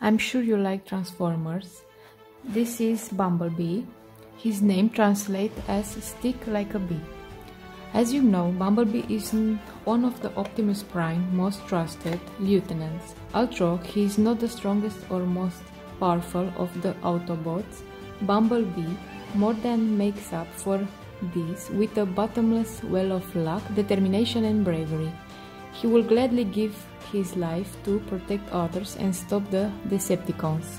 I'm sure you like Transformers. This is Bumblebee. His name translates as stick like a bee. As you know, Bumblebee is one of the Optimus Prime most trusted lieutenants. Although he is not the strongest or most powerful of the Autobots, Bumblebee more than makes up for this with a bottomless well of luck, determination and bravery. He will gladly give his life to protect others and stop the Decepticons.